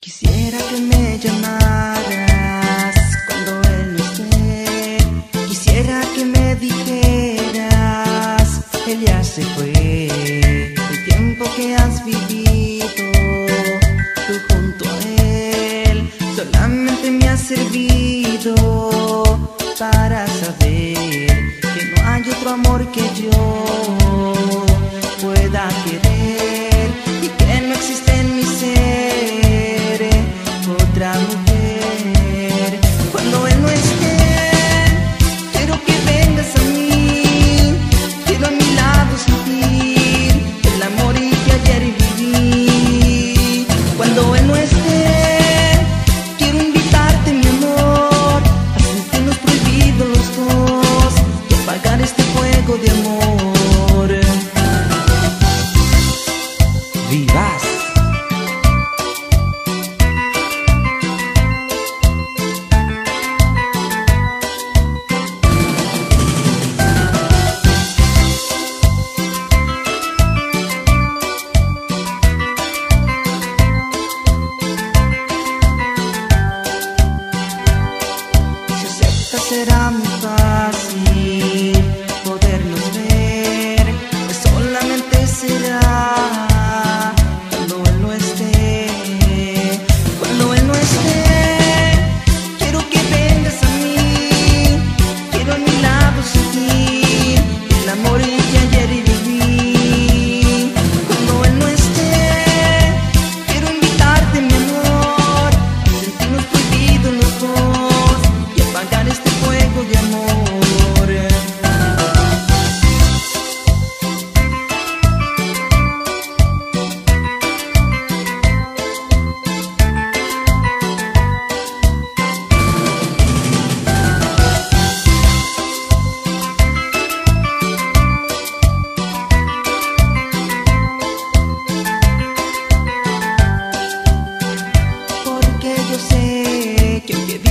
Quisiera que me llamaras cuando él no esté. Quisiera que me dijeras, él ya se fue. El tiempo que has vivido tú junto a él solamente me ha servido para saber que no hay otro amor que yo that I'm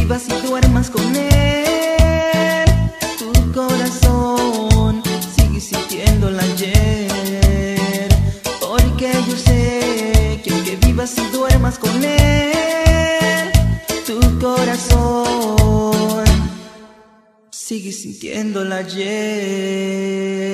vivas y duermas con él, tu corazón sigue sintiendo el ayer. Porque yo sé que aunque vivas y duermas con él, tu corazón sigue sintiendo el ayer.